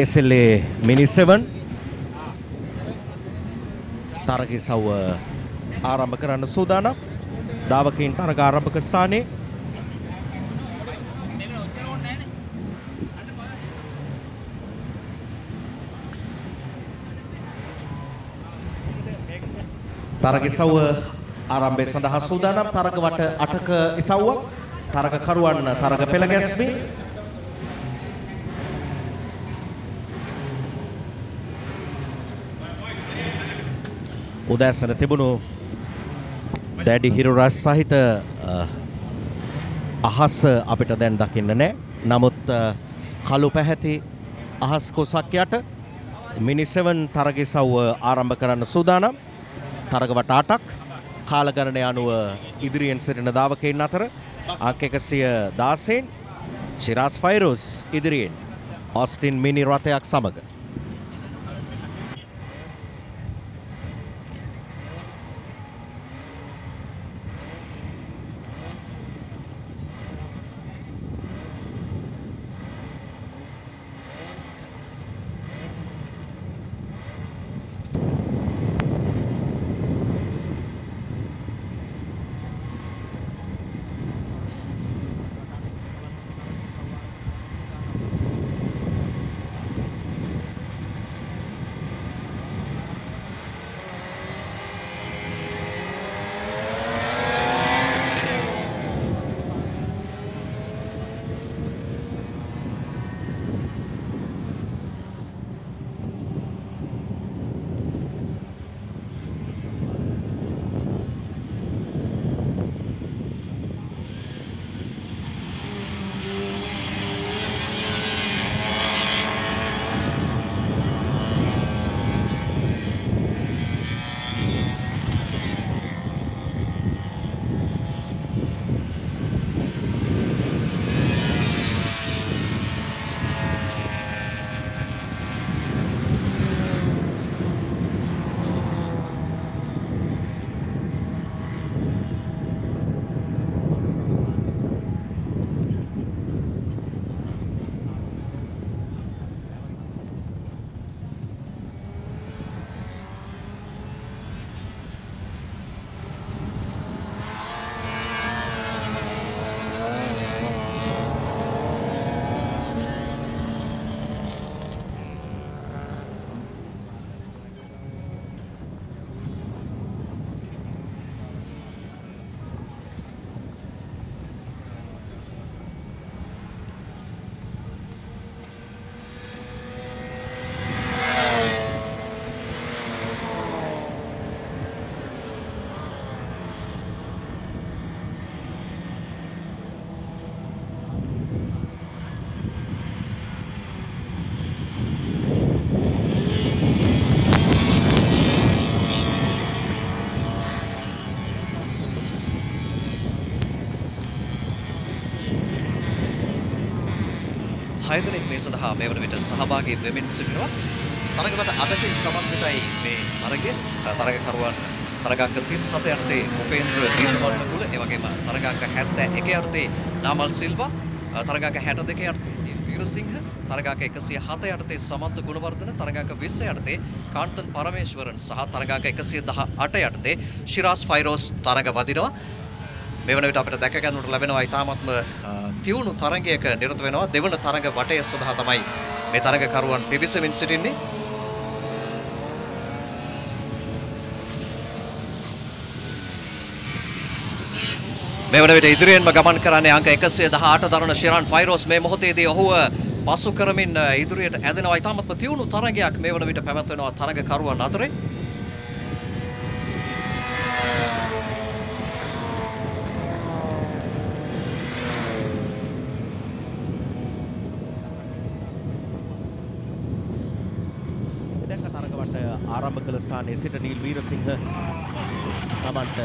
SLA Mini 7 තරග සව්ව ආරම්භ කරන්න සූදානම් ධාවකයින් තරග ආරම්භක ස්ථානයේ තරග ඉසව්ව ආරම්භය සඳහා සූදානම් තරග වට 8ක ඉසව්වක් තරග කරුවන් තරග පෙළ ගැස්මී උදෑසන තිබුණු දැඩි හිරු රස් සහිත අහස් අපිට දැන් දකින්න නෑ. නමුත් කළු පැහැති අහස් කොසක් යට මිනිසෙවන් තරගෙ සව්ව ආරම්භ කරන්න සූදානම්. තරගවට අටක් කාලගණනය අනුව ඉදිරියෙන් සිටින දාවකයින් අතර අංක එකසිය දාසයෙන් ශිරාස් ෆයිරෝස් ඉදිරියෙන් ඔස්ටින් මිනි රථයක් සමඟ. හයදෙනෙක් මේ සඳහා මේ වන විට සහභාගී වෙමින් සිටිනවා. තරගවට අටකින් සමන්විතයි මේ තරගය. තරගකරුවන් තරගාංක 37 යටතේ උපේන්ද්‍ර දීපවර්ණ කුල, ඒ වගේම තරගාංක 71 යටතේ නාමල් සිල්වා, තරගාංක 62 යටතේ වීරසිංහ, තරගාංක 107 යටතේ සමන්ත ගුණවර්ධන, තරගාංක 20 යටතේ කාන්තන් පරමේශ්වරන් සහ තරගාංක 118 යටතේ ශිරාස් ෆයිරෝස් තරග වදිනවා. මේ වන විට අපිට දැක ගන්නට ලැබෙනවා ඉතාමත්ම තියුණු තරගයක නිරත වෙනවා. දෙවන තරග වටය සඳහා තමයි මේ තරගකරුවන් පිවිසමින් සිටින්නේ. මේ වන විට ඉදිරියෙන්ම ගමන් කරන්නේ අංක 118 දරන ශිරාන් ෆයිරෝස් මේ මොහොතේදී ඔහුව පසු කරමින් ඉදිරියට ඇදෙනවා. ඉතාමත්ම තියුණු තරගයක් මේ වන විට පැවැත්වෙනවා තරගකරුවන් අතරේ. ආරම්භ කළ ස්ථානයේ සිට නීල් වීරසිංහ තමන්ට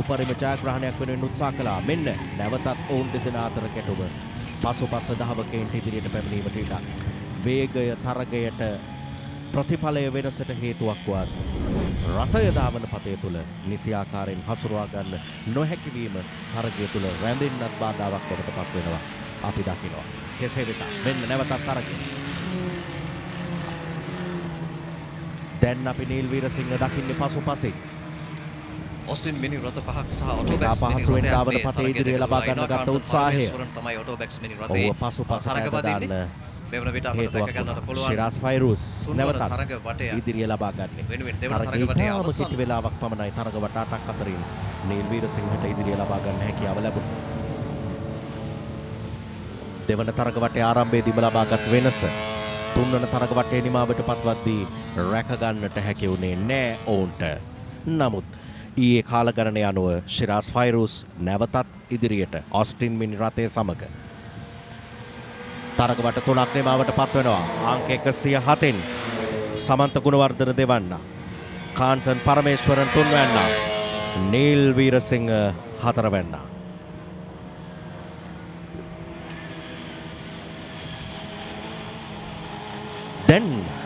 උපරිම ජයග්‍රහණයක් වෙනුවෙන් උත්සාහ කළා. මෙන්න නැවතත් ඔවුන් දෙදෙනා අතර ගැටුම. පසුපස දහවකයින්ට ඉදිරියට පැමිණීමට ඉඩ. වේගය තරගයට ප්‍රතිඵලය වෙනසට හේතුවක් වත් රථය දාවන පතය තුළ නිසි ආකාරයෙන් හසුරුවා ගන්න නොහැකි වීම තරගය තුළ රැඳෙන්නත් බාධාවක් බවට පත් වෙනවා. අපි දකිනවා. කෙසේ වෙතත් මෙන්න නැවතත් තරගය. දැන් අපි නීල් වීරසිංහ දකින්නේ පසු පසේ ඔස්ටින් මිනි රථ පහක් සහ ඔටෝබැක්ස් මිනි රථයක් මේ පතේ තරගයේ ඉදිරිය ලබා ගන්න ඉනා උත්සාහය. තමයි ඔටෝබැක්ස් මිනි රථයේ ඔහුව පසු පසට තරග ඇද වදින්නේ. දාන්න මේ වන විට අපට දැක ගන්නට. පුළුවන් ශිරාස් ෆයිරුස් නැවතත් තරග වටය ඉදිරිය ලබා ගන්නේ. වෙනුවෙන් දෙවන තරග තරගයේ වටේ ඉතාම අවසන්. වෙලාවක් පමණයි තරග වට අටක් අතරින් නීල් වීරසිංහට ඉදිරිය ලබා ගන්න හැකියාව ලැබුණා. දෙවන තරග වටේ ආරම්භයේදීම ලබාගත් වෙනස තුන්වන තරග වටේ නිමාවට පත්වද්දී රැක ගන්නට හැකි වුණේ නෑ ඔවුන්ට. නමුත් ඊයේ කාලගණනය අනුව ශිරාස් ෆයිරුස් නැවතත් ඉදිරියට ඔස්ටින් මිනි රථය සමග තරගවට තුනක් නිමාවට පත්වෙනවා අංක එකසිය හතෙන් සමන්ත ගුණවර්ධන දෙවන්න කාන්තන් පරමේශ්වරන් තුන්වැන්න නීල් වීරසිංහ හතරවැන්න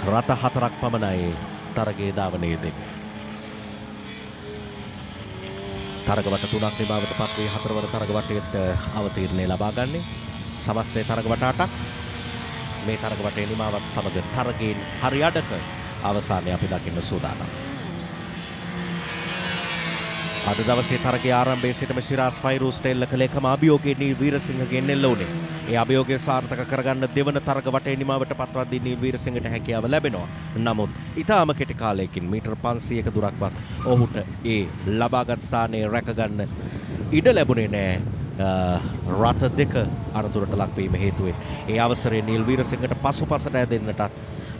දැන් රථ හතරක් පමණයි තරගේ ධාවනය දෙන්නේ. තරගවට තුනක් නිමාවට පත්වී හතරවන තරගවටයට අවතීරණය ලබා ගන්නේ. සමස්සේ තරගවට අටක්. මේ තරගවටේ නිමාවත් සමග තරගයෙන් හරි අඩක අවසානය අපි දකින්න සූදානම්. අද දවසේ තරගේ ආරම්භයේ සිටම ශිරාස් ෆයිරුස්ට එල්ල කළ එකම අභියෝගයේ නීල් වීරසිංහගෙන් එල්ල වුණේ. ඒ අභියෝගය සාර්ථක කරගන්න දෙවන තරග වටේ නිමාවට පත්වද්දී නීල් වීරසිංහට හැකියාව ලැබෙනවා. නමුත් ඊටාම කෙටි කාලයකින් මීටර් 500ක දුරක්වත් ඔහුට ඒ ලබාගත් ස්ථානයේ රැකගන්න ඉඩ ලැබුණේ නෑ. අ, රථ දෙක අනතුරට ලක්වීම හේතුවෙන් ඒ අවසරේ නීල් වීරසිංහට පසුපසට ඇදෙන්නටත්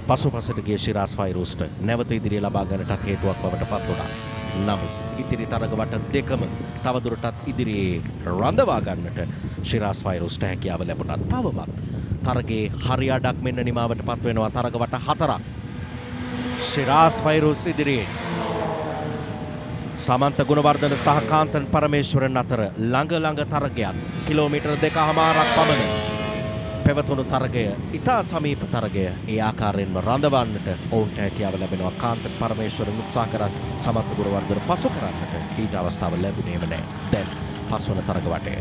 පසුපසට ගිය ශිරාස් ෆයිරුස්ට නැවත ඉදිරිය ලබා ගන්නටත් හේතුවක් බවට පත් වුණා. නමුත් ඉතිරි තරගවට දෙකම තවදුරටත් ඉදිරියේ රඳවා ගන්නට ශිරාස් ෆයිරුස්ට හැකියාව ලැබුණා. තවමත් තරගේ හරි අඩක් මෙන්න නිමාවට පත් වෙනවා තරගවට හතරක්. ශිරාස් ෆයිරුස් ඉදිරියේ සමන්ත ගුණවර්ධන සහ කාන්තන් පරමේශ්වරන් අතර ළඟ ළඟ තරගයක් කිලෝමීටර් දෙක හමාරක් පමණ පැවතුණු තරගය. ඉතා සමීප තරගය. ඒ ආකාරයෙන්ම රඳවන්නට ඔවුන්ට හැකියාව ලැබෙනවා. කාන්තන් පරමේශ්වරන් උත්සාහ කරත් සමන්ත ගුණවර්ධන පසු කරන්නට ඊට අවස්ථාව ලැබුණේම නෑ දැන් පස්වන තරග වටය.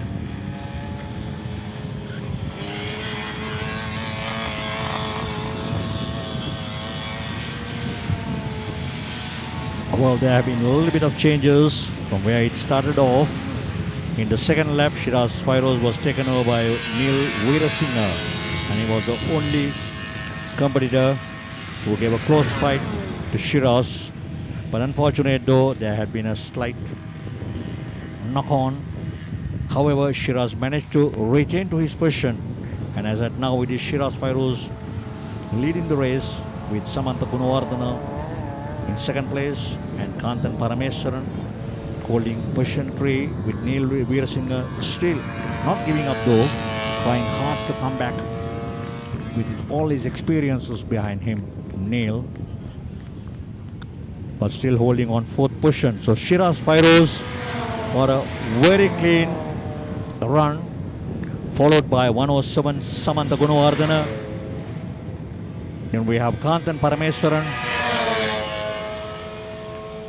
Well, there have been a little bit of changes from where it started off. In the second lap, Shiraz Spyros was taken over by Neil Veerasinghe, and he was the only competitor who gave a close fight to Shiraz. But unfortunately, though, there had been a slight knock on. However, Shiraz managed to retain to his position, and as at now, it is Shiraz Fairoz leading the race with Samantha Punawardana in second place and Kantan Parameswaran holding position three with Neil Veerasinghe still not giving up though, trying hard to come back with all his experiences behind him, Neil, but still holding on fourth position. So Shiraz Fairoz for a very clean run, followed by 107 Samantha Gunawardana. Then we have Kantan Parameswaran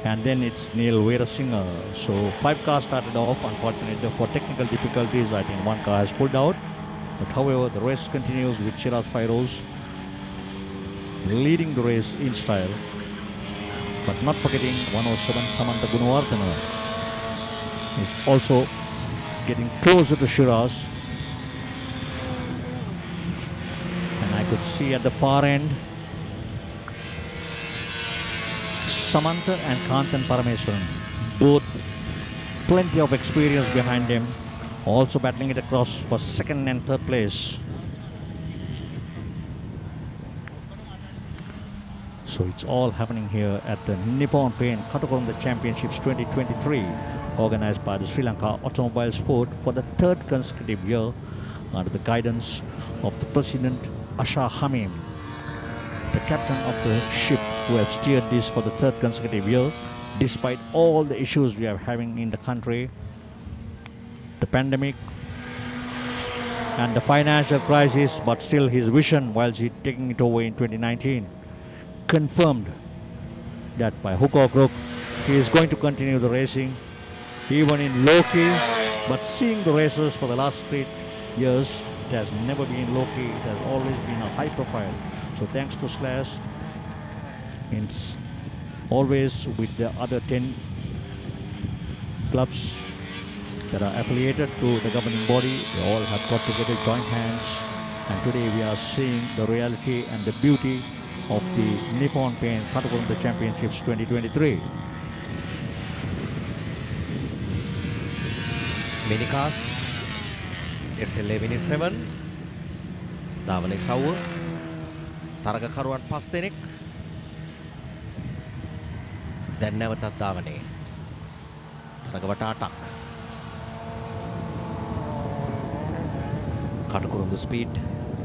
and then it's Neil Veerasinghe. So five cars started off. Unfortunately, for technical difficulties, I think one car has pulled out. But however, the race continues with Shiraz Fairoz leading the race in style. But not forgetting 107 Samantha Gunawardana is also getting closer to Shiraz. And I could see at the far end Samantha and Kantan Parameswaran, both plenty of experience behind them, also battling it across for second and third place. So it's all happening here at the Nippon Paint Katakoronda Championships 2023, organized by the Sri Lanka Automobile Sport for the third consecutive year under the guidance of the President Asha Hamim, the captain of the ship who have steered this for the third consecutive year, despite all the issues we are having in the country, the pandemic, and the financial crisis, but still his vision, whilst he taking it over in 2019, confirmed that by hook or crook, he is going to continue the racing, even in low key. But seeing the races for the last three years, it has never been low key. It has always been a high profile. So thanks to Slash, in s- always with the other 10 clubs that are affiliated to the governing body. They all have got together, joint hands, and today we are seeing the reality and the beauty of the Nippon Paint Katakurunda Championships 2023. මිනිකාස් එසල්ලේ මිනිස්සෙවන් ධාවනය සව්ව තරගකරුවන් පස් දෙනෙක්. දැන් නැවතත් ධාවනයේ තරගවට අටක් කටකුරුඳු speed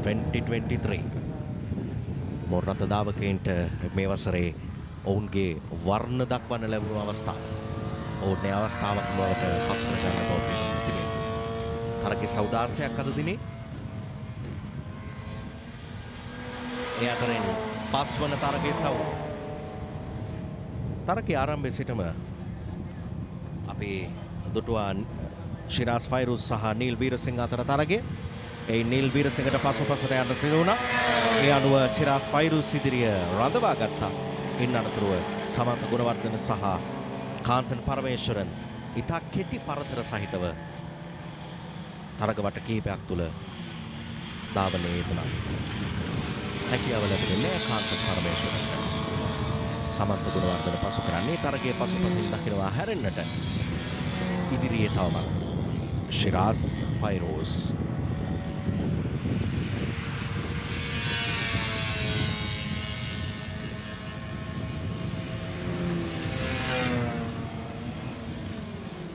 2023 මොරරත ධාවකයින්ට මේ වසරේ ඔවුන්ගේ වර්ණ දක්වන්න ලැබුණු අවස්ථාව ඔවුන්ගේ අවස්ථාවක් බවට පත් කරගන්න බව තිබේ. තරගේ සෞදාසයක් අද දිනේ ඒ අතරින් පස්වන තරගේ සව් තරගේ ආරම්භය සිටම අපේ දුටුවා ශිරාස් ෆයිරුස් සහ නීල් වීරසිංහ අතර තරගේ ඒ නිල් වීරසිංහට පසු පසට යන්න සිදු වුණා. ඒ අනුව ශිරාස් ෆයිරුස් ඉදිරිය රඳවා ගත්තා. ඉන් අනතුරුව සමන්ත ගුණවර්ධන සහ කාන්තන් පරමේශ්වරන් ඉතා කෙටි පරතර සහිතව තරගවට කීපයක් තුළ ධාවනයේ යෙදුණා. හැකියාව ලැබෙන්නේ කාන්තන් පරමේශ්වරන්ට. සමන්ත ගුණවර්ධන පසු කරන්නේ තරගයේ පසුපසින් දකිනවා හැරෙන්නට. ඉදිරියේ තවමත් ශිරාස් ෆයිරෝස්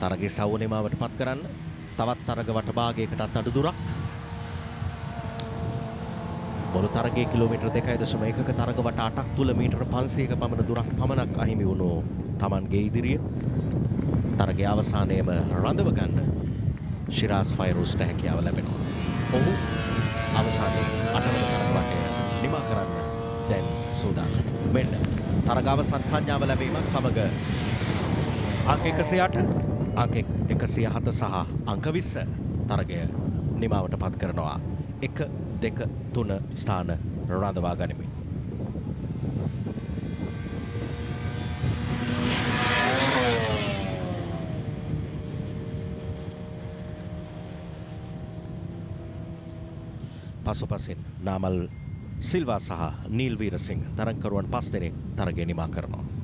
තරගේ සව්වනමාවට පත් කරන්න තවත් තරග වටභාගයකටත් අඩු දුරක් බොළු තරගේ කිලෝමිටර් දෙකයි දශම එකක තරග වට අටක් තුළ මීටර පන්සේක පමණ දුරක් පමණක් අහිමි වුණු තමන්ගේ ඉදිරිය තරගේ අවසානයම රඳව ගන්න ශිරාස් ෆයිරුස්ට හැකියාව ලැබෙනවා. ඔහු අවසානයේ අටවන තරග වටය නිමා කරන්න දැන් සූදානම්. මෙන්න තරග අවසන් සංඥාව ලැබීමත් සමග අංක 108 අංක 107 සහ අංක 20 තරගය නිමාවට පත් කරනවා. 1 2 3 ස්ථාන රඳවා ගනිමින්. පසුපසින් නාමල් සිල්වා සහ නීල් වීරසිංහ තරංකරුවන් පස් දෙනෙක් තරගය නිමා කරනවා.